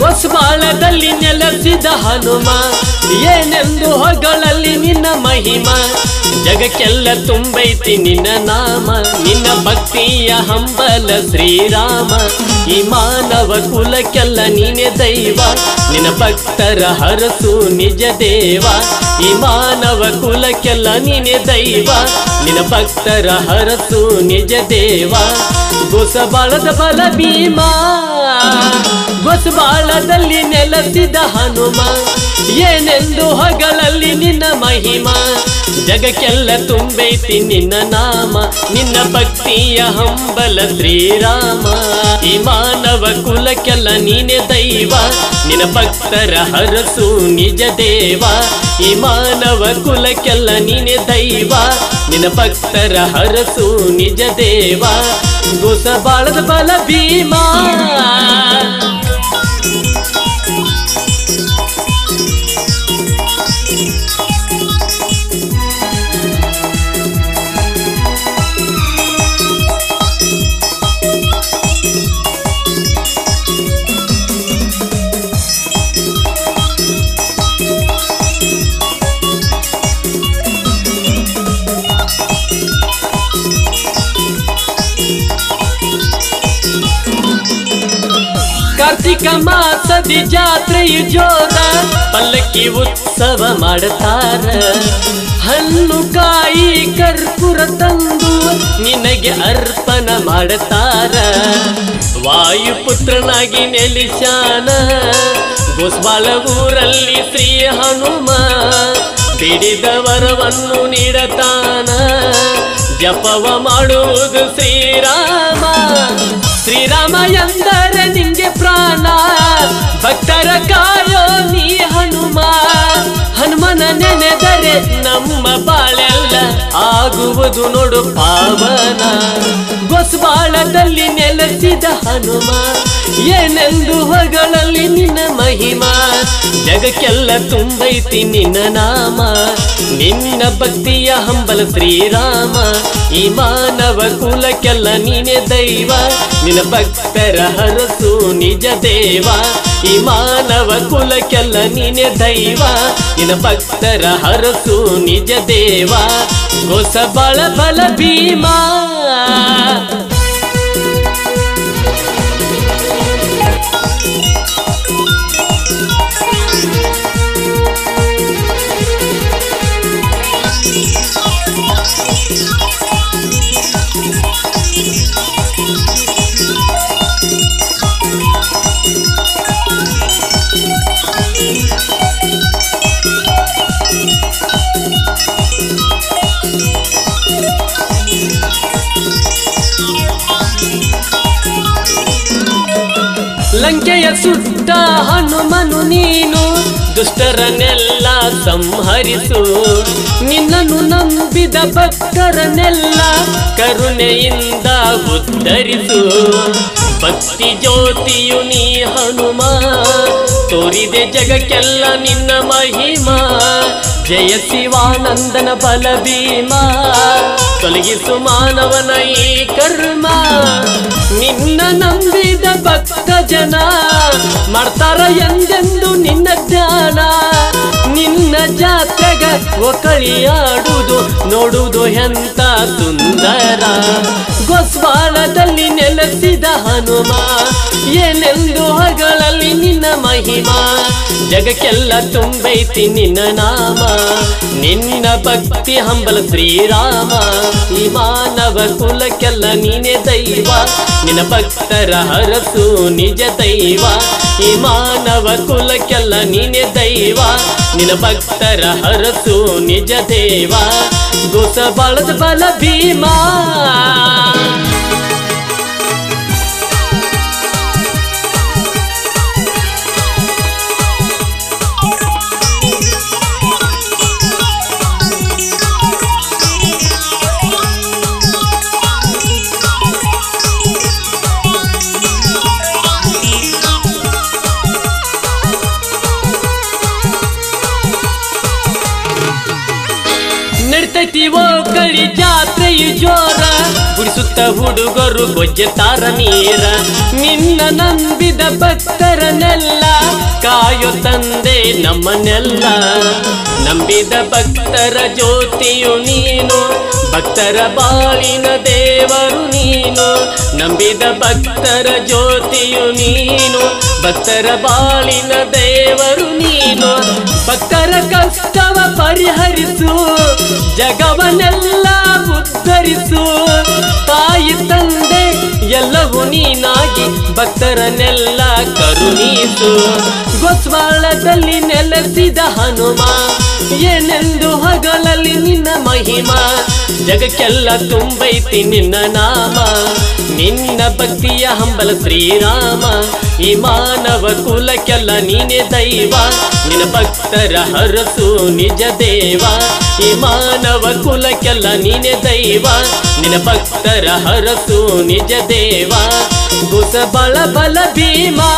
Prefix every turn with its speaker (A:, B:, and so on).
A: ಹೊಸಬಾಳದಲ್ಲಿ ನೆಲೆಸಿದ ಹನುಮ ಏನೆಂದು ಹೊಗಳಲ್ಲಿ ನಿನ್ನ ಮಹಿಮ? ಜಗಕ್ಕೆಲ್ಲ ತುಂಬೈತಿ ನಿನ್ನ ನಾಮ, ನಿನ್ನ ಭಕ್ತಿಯ ಹಂಬಲ ಶ್ರೀರಾಮ. ಈ ಮಾನವ ಕುಲಕ್ಕೆಲ್ಲ ನೀನೆ ದೈವ, ನಿನ್ನ ಭಕ್ತರ ಹರಸು ನಿಜ ದೇವ. ಈ ಮಾನವ ಕುಲಕ್ಕೆಲ್ಲ ನೀನೆ ದೈವ, ನಿನ್ನ ಭಕ್ತರ ಹರಸು ನಿಜ ದೇವ. ಗೊಸಬಾಳದ ಬಲ ಭೀಮಾ. ಗೊಸಬಾಳದಲ್ಲಿ ನೆಲೆಸಿದ ಹನುಮ. ಏನೆಂದು ಹಗಲಲ್ಲಿ ನಿನ್ನ ಮಹಿಮ. ಜಗಕ್ಕೆಲ್ಲ ತುಂಬೈತಿ ನಿನ್ನ ನಾಮ. ನಿನ್ನ ಭಕ್ತಿಯ ಹಂಬಲ ಶ್ರೀರಾಮ. ಈ ಮಾನವ ಕುಲಕ್ಕೆಲ್ಲ ನೀನೆ ದೈವ. ನಿನ್ನ ಭಕ್ತರ ಹರಸು ನಿಜ ದೇವ. ಈ ಮಾನವ ಕುಲಕ್ಕೆಲ್ಲ ನೀನೆ ದೈವ. ನಿನ್ನ ಭಕ್ತರ ಹರಸು ನಿಜ ದೇವ. ಗೊಸಬಾಳದ ಬಲ ಭೀಮಾ. ಕಾರ್ತಿಕ ಮಾಸದಿ ಜಾತ್ರೆಯು ಜೋರ ಪಲ್ಲಕ್ಕಿ ಉತ್ಸವ ಮಾಡುತ್ತಾರ ಹಣ್ಣು ಕಾಯಿ ಕರ್ಪೂರ ತಂದು ನಿನಗೆ ಅರ್ಪಣ ಮಾಡುತ್ತಾರ ವಾಯುಪುತ್ರನಾಗಿ ನೆಲಿಶಾನ ಗೋಸ್ಬಾಲ ಊರಲ್ಲಿ ಶ್ರೀ ಹನುಮ ಬಿಡಿದ ವರವನ್ನು ನೀಡತಾನ. ಜಪವ ಮಾಡುವುದು ಶ್ರೀರಾಮ. ಶ್ರೀರಾಮ ಎಂದರೆ ನಿಂಗೆ ಪ್ರಾಣ ಭಕ್ತರ ಕಾಯೋ ನೀ ಹನುಮ ಹನುಮನ ನೆನೆದರೆ ನಮ್ಮ ಬಾಳೆಲ್ಲ ಆಗುವುದು ನೋಡು ಪಾವನ. ಗೊಸ್ಬಾಳದಲ್ಲಿ ನೆಲೆಸಿದ ಹನುಮ, ಏನೆಂದು ಹೊಗಳಲ್ಲಿ ನಿನ್ನ ಮಹಿಮಾ. ಜಗಕ್ಕೆಲ್ಲ ತುಂಬೈತಿ ನಿನ್ನ ನಾಮ, ನಿನ್ನ ಭಕ್ತಿಯ ಹಂಬಲ ಶ್ರೀರಾಮ. ಈ ಮಾನವ ಕುಲಕ್ಕೆಲ್ಲ ನೀನೆ ದೈವ, ನಿನ್ನ ಭಕ್ತರ ಹರಸು ನಿಜ ದೇವ. ಈ ಮಾನವ ಕುಲಕ್ಕೆಲ್ಲ ನೀನೆ ದೈವ. ನಿನ ಭಕ್ತರ ಹರಸು ನಿಜ ದೇವ. ಹೊಸ ಬಳ ಬಲ ಭೀಮಾ. ಸುಟ್ಟ ಹನುಮನು ನೀನು. ದುಷ್ಟರನ್ನೆಲ್ಲ ಸಂಹರಿಸು. ನಿನ್ನನ್ನು ನಂಬಿದ ಭಕ್ತರನ್ನೆಲ್ಲ ಕರುಣೆಯಿಂದ ಉದ್ಧರಿಸು ಭಕ್ತಿ ಜ್ಯೋತಿಯು ನೀ ಹನುಮ ತೋರಿದೆ ಜಗಕ್ಕೆಲ್ಲ ನಿನ್ನ ಮಹಿಮಾ. ಜಯ ಶಿವಾನಂದನ ಬಲ ಭೀಮ ತೊಲಗಿಸು ಮಾನವನ ಈ ಕರ್ಮ. ನಿನ್ನ ನಂಬಿದ ಭಕ್ತ ಜನ ಮಾಡ್ತಾರ ಎಂದೆಂದು ನಿನ್ನ ಧ್ಯಾನ ನಿನ್ನ ಜಾತ್ರೆಗ ಒಕಳಿಯಾಡುವುದು ನೋಡುವುದು ಎಂತ ಸುಂದರ. ಗೊಸ್ವಾಳದಲ್ಲಿ ನೆಲೆಸಿದ ಹನುಮ, ಏನೆಂದು ಹಗಳಲ್ಲಿ ನಿನ್ನ ಮಹಿಮಾ? ಜಗಕ್ಕೆಲ್ಲ ತುಂಬೈತಿ ನಿನ್ನ ನಾಮ ನಿನ್ನ ಭಕ್ತಿ ಹಂಬಲ ಶ್ರೀರಾಮ. ಈ ಮಾನವ ಕುಲಕ್ಕೆಲ್ಲ ನೀನೆ ದೈವ, ನಿನ್ನ ಭಕ್ತರ ಹರಸು ನಿಜ ದೈವ. ಈ ಮಾನವ ಕುಲಕ್ಕೆಲ್ಲ ನೀನೆ ದೈವ, ನಿನ್ನ ಭಕ್ತರ ಹರಸು ನಿಜ ದೇವ. ಗೋಸ ಬಳದ ಬಲ ಭೀಮಾ. ಪುಟ್ಟ ಹುಡುಗರು ಗೊಜ್ಜೆತಾರ ನೀರ. ನಿನ್ನ ನಂಬಿದ ಭಕ್ತರನೆಲ್ಲ ಕಾಯೋ ತಂದೆ ನಮ್ಮನೆಲ್ಲ ನಂಬಿದ ಭಕ್ತರ ಜ್ಯೋತಿಯು ನೀನು, ಭಕ್ತರ ಬಾಳಿನ ದೇವರು ನೀನು. ನಂಬಿದ ಭಕ್ತರ ಜ್ಯೋತಿಯು ನೀನು, ಭಕ್ತರ ಬಾಳಿನ ದೇವರು ನೀನು. ಭಕ್ತರ ಕಷ್ಟವ ಪರಿಹರಿಸು ಜಗವನ್ನೆಲ್ಲ ಉದ್ಧರಿಸು. ತಾಯಿ ತಂದೆ ಎಲ್ಲವೂ ನೀನಾಗಿ, ಭಕ್ತರನ್ನೆಲ್ಲ ಕರುಣೀಸು. ಗೋಸ್ವಾಳದಲ್ಲಿ ನೆಲೆಸಿದ ಹನುಮ, ಏನೆಂದು ಹಗಲಲ್ಲಿ ನಿನ್ನ ಮಹಿಮ. ಜಗಕ್ಕೆಲ್ಲ ತುಂಬೈತಿ ನಿನ್ನ ನಾಮ. ನಿನ್ನ ಭಕ್ತಿಯ ಹಂಬಲ ಶ್ರೀರಾಮ. ಈ ಮಾನವ ಕುಲಕ್ಕೆಲ್ಲ ನೀನೆ ದೈವ. ನಿನ್ನ ಭಕ್ತರ ಹರಸು ನಿಜ ದೇವ. ಈ ಮಾನವ ಕುಲಕ್ಕೆಲ್ಲ ನೀನೆ ದೈವ. ನಿನ್ನ ಭಕ್ತರ ಹರಸು ನಿಜ ದೇವ. ಬಲ ಭೀಮಾ.